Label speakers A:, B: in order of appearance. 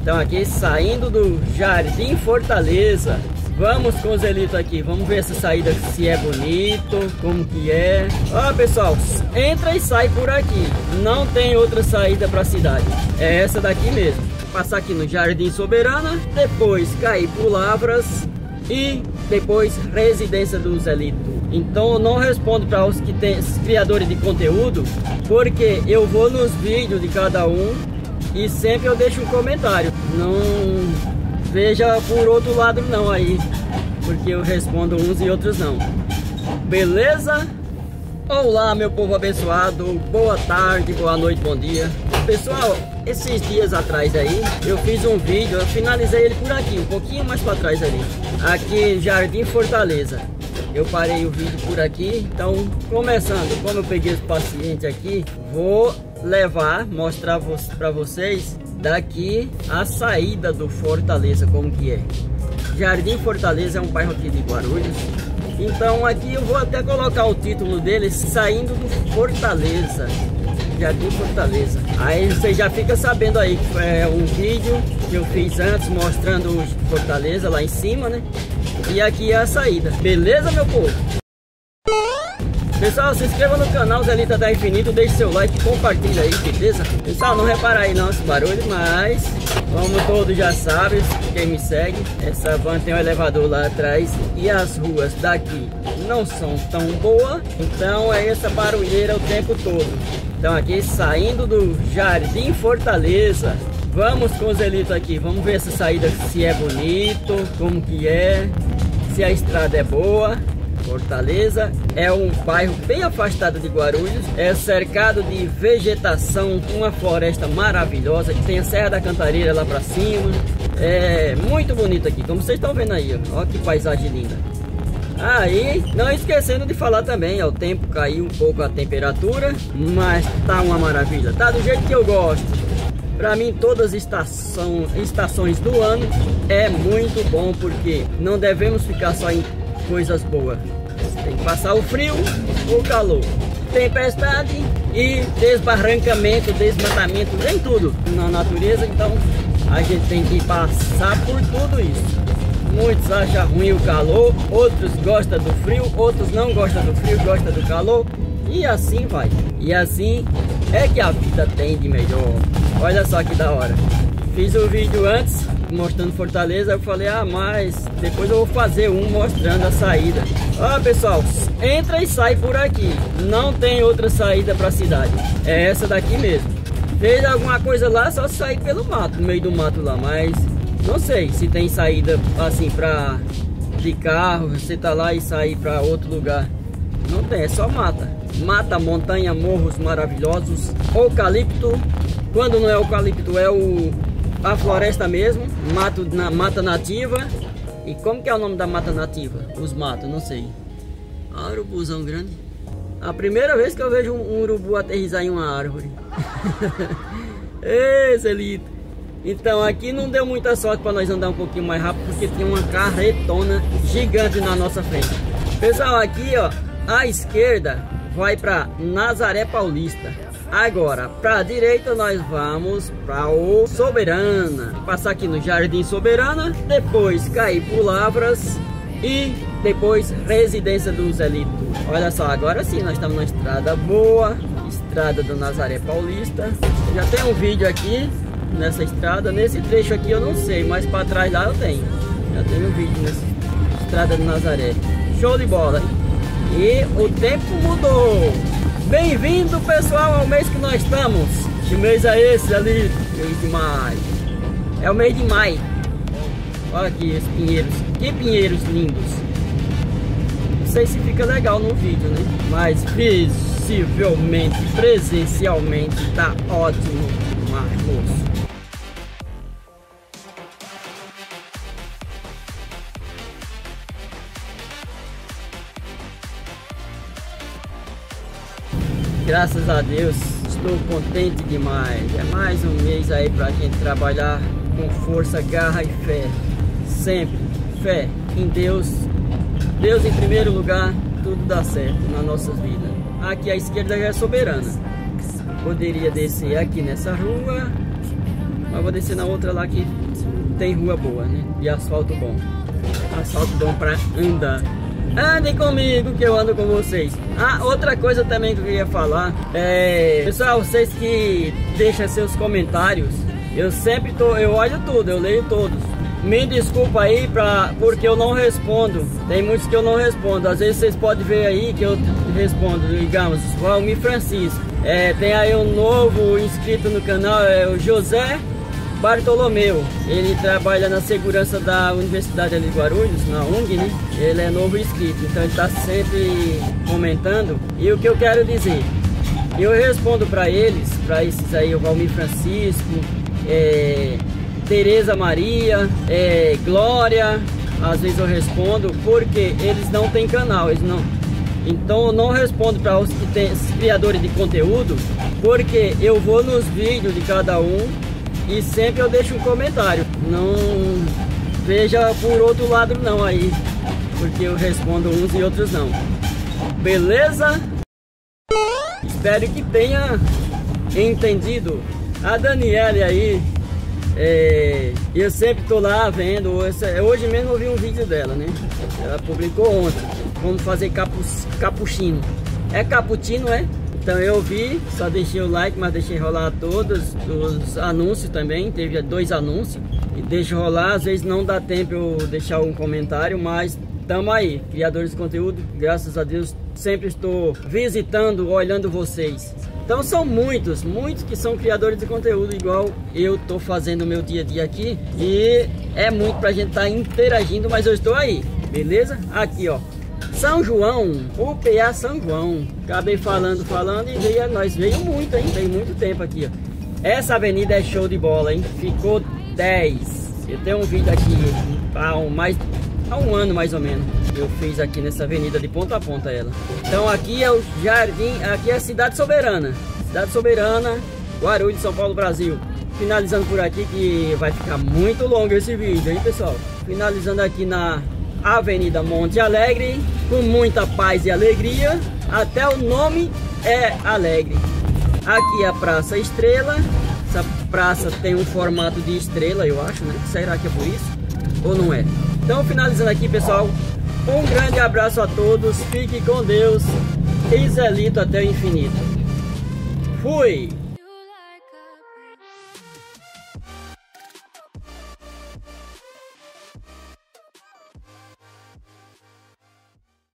A: Então aqui saindo do Jardim Fortaleza. Vamos com os elitos aqui, vamos ver essa saída se é bonito, como que é. Ó pessoal, entra e sai por aqui. Não tem outra saída para a cidade. É essa daqui mesmo. Passar aqui no Jardim Soberana, depois cair por Lavras e depois Residência dos Elitos. Então eu não respondo para os que tem criadores de conteúdo, porque eu vou nos vídeos de cada um e sempre eu deixo um comentário. Não veja por outro lado não aí, porque eu respondo uns e outros não. Beleza? Olá meu povo abençoado, boa tarde, boa noite, bom dia. Pessoal, esses dias atrás aí, eu fiz um vídeo, eu finalizei ele por aqui, um pouquinho mais para trás ali. Aqui em Jardim Fortaleza. Eu parei o vídeo por aqui, então começando, como eu peguei esse paciente aqui, vou levar, mostrar para vocês daqui a saída do Fortaleza, como que é. Jardim Fortaleza é um bairro aqui de Guarulhos. Então aqui eu vou até colocar o título dele, Saindo do Fortaleza. Jardim Fortaleza. Aí você já fica sabendo aí que é um vídeo que eu fiz antes mostrando Fortaleza lá em cima, né? E aqui é a saída. Beleza, meu povo? Pessoal, se inscreva no canal Zelita da Infinito, deixe seu like compartilha aí, beleza? Pessoal, não repara aí não esse barulho, mas como todos já sabem, quem me segue, essa van tem um elevador lá atrás e as ruas daqui não são tão boas, então é essa barulheira o tempo todo. Então aqui saindo do Jardim Fortaleza. Vamos com os elitos aqui, vamos ver essa saída se é bonito, como que é, se a estrada é boa. Fortaleza é um bairro bem afastado de Guarulhos, é cercado de vegetação, uma floresta maravilhosa, que tem a Serra da Cantareira lá para cima. É muito bonito aqui, como vocês estão vendo aí, ó, ó que paisagem linda. Aí, não esquecendo de falar também, ó, o tempo caiu um pouco a temperatura, mas tá uma maravilha, tá do jeito que eu gosto. Para mim, todas as estação, estações do ano é muito bom, porque não devemos ficar só em coisas boas. Tem que passar o frio, o calor, tempestade e desbarrancamento, desmatamento, nem tudo na natureza. Então, a gente tem que passar por tudo isso. Muitos acham ruim o calor, outros gostam do frio, outros não gostam do frio, gostam do calor. E assim vai. E assim é que a vida tem de melhor. Olha só que da hora. Fiz o um vídeo antes mostrando Fortaleza, eu falei, ah, mas depois eu vou fazer um mostrando a saída. Ó, pessoal, entra e sai por aqui. Não tem outra saída para a cidade. É essa daqui mesmo. Fez alguma coisa lá, só sair pelo mato, no meio do mato lá, mas não sei se tem saída assim pra de carro, você tá lá e sair para outro lugar. Não tem, é só mata. Mata, montanha, morros maravilhosos, eucalipto. Quando não é eucalipto, é o a floresta mesmo, mato na mata nativa. E como que é o nome da mata nativa? Os matos, não sei. Ah, urubuzão grande. A primeira vez que eu vejo um, urubu aterrizar em uma árvore. Ei, Celito. Então aqui não deu muita sorte para nós andar um pouquinho mais rápido porque tem uma carretona gigante na nossa frente. Pessoal, aqui ó, à esquerda vai para Nazaré Paulista. Agora, para a direita nós vamos para o Soberana. Passar aqui no Jardim Soberana, depois cair por Lavras e depois Residência dos Elitos. Olha só, agora sim nós estamos na estrada boa, estrada do Nazaré Paulista. Já tem um vídeo aqui nessa estrada. Nesse trecho aqui eu não sei, mas para trás lá eu tenho. Já tenho um vídeo nessa estrada de Nazaré. Show de bola. E o tempo mudou. Bem-vindo pessoal ao mês que nós estamos. Que mês é esse ali? Mês de maio. É o mês de maio. Olha aqui esses pinheiros. Que pinheiros lindos. Não sei se fica legal no vídeo, né? Mas visivelmente, presencialmente, tá ótimo, Marcos. Graças a Deus, estou contente demais. É mais um mês aí pra gente trabalhar com força, garra e fé. Sempre fé em Deus. Deus em primeiro lugar, tudo dá certo nas nossas vidas. Aqui à esquerda já é soberana. Poderia descer aqui nessa rua Mas vou descer na outra lá que tem rua boa, né? E asfalto bom. Asfalto bom pra andar. Andem comigo que eu ando com vocês. Ah, outra coisa também que eu queria falar é... Pessoal, vocês que deixam seus comentários Eu sempre tô... Eu olho tudo, eu leio todos me desculpa aí pra, porque eu não respondo. Tem muitos que eu não respondo. Às vezes vocês podem ver aí que eu respondo. Digamos, Valmir Francisco. É, tem aí um novo inscrito no canal, é o José Bartolomeu. Ele trabalha na segurança da Universidade de Guarulhos, na UNG, né? Ele é novo inscrito, então ele está sempre comentando. E o que eu quero dizer? Eu respondo para eles, para esses aí, o Valmir Francisco, é, Tereza Maria, é, Glória, às vezes eu respondo, porque eles não têm canal, eles não. Então eu não respondo para os que têm criadores de conteúdo, porque eu vou nos vídeos de cada um e sempre eu deixo um comentário. Não veja por outro lado não aí, porque eu respondo uns e outros não. Beleza? Espero que tenha entendido. A Daniela aí é, eu sempre tô lá vendo, hoje mesmo eu vi um vídeo dela, né? Ela publicou ontem, vamos fazer capu, capuchino. É cappuccino, é? Então eu vi, só deixei o like, mas deixei rolar todos os anúncios também, teve dois anúncios. E deixo rolar, às vezes não dá tempo eu deixar um comentário, mas tamo aí, criadores de conteúdo, graças a Deus, sempre estou visitando, olhando vocês. Então são muitos, muitos que são criadores de conteúdo igual eu tô fazendo o meu dia a dia aqui e é muito pra gente estar tá interagindo, mas eu estou aí, beleza? Aqui ó, São João, UPA São João. Acabei falando, falando e veio, nós veio muito, hein? Veio muito tempo aqui, ó. Essa avenida é show de bola, hein? Ficou 10. Eu tenho um vídeo aqui há um, mais, há um ano mais ou menos eu fiz aqui nessa avenida de ponta a ponta ela. Então aqui é o Jardim, aqui é a Cidade Soberana. Cidade Soberana, Guarulhos, São Paulo, Brasil. Finalizando por aqui que vai ficar muito longo esse vídeo, hein pessoal? Finalizando aqui na Avenida Monte Alegre, com muita paz e alegria. Até o nome é Alegre. Aqui é a Praça Estrela. Essa praça tem um formato de estrela, eu acho, né? Será que é por isso? Ou não é? Então, finalizando aqui, pessoal, um grande abraço a todos, fique com Deus e Zelito até o infinito. Fui!